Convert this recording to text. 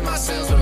trust myself.